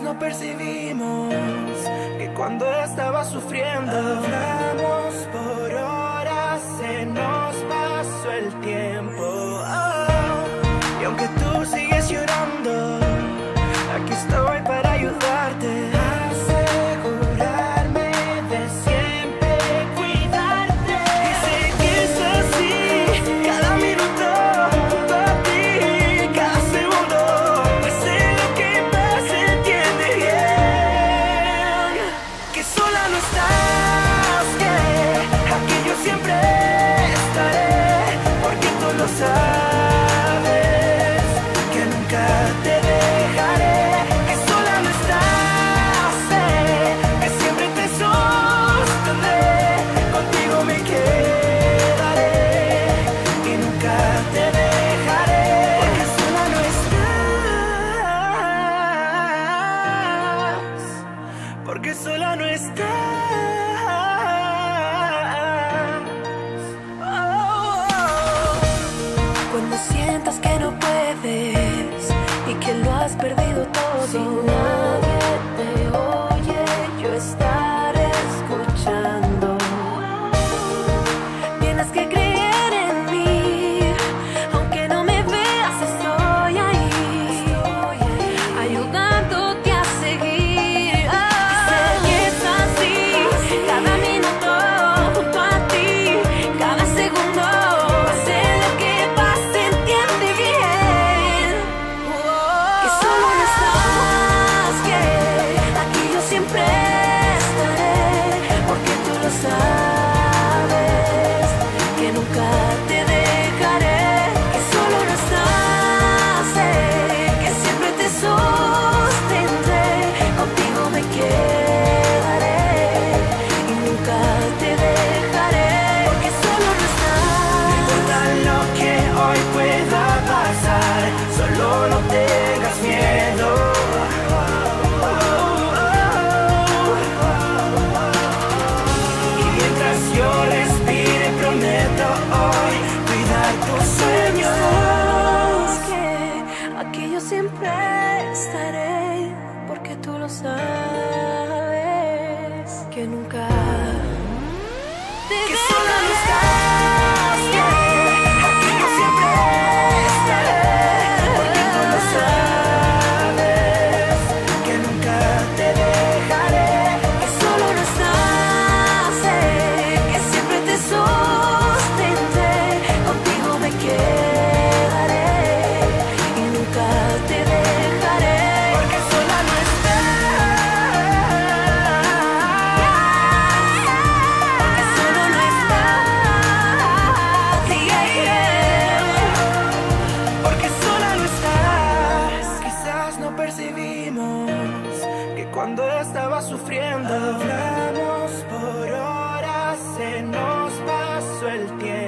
no percibimos que cuando estaba sufriendo hablamos por horas, se nos pasó el tiempo. Oh, y aunque tú sigues llorando, que no puedes y que lo has perdido todo. Si nadie te oye, yo estoy. hoy, cuidar tus sueños. Que aquí yo siempre estaré, porque tú lo sabes, que nunca. cuando estaba sufriendo. Hablamos por horas, se nos pasó el tiempo.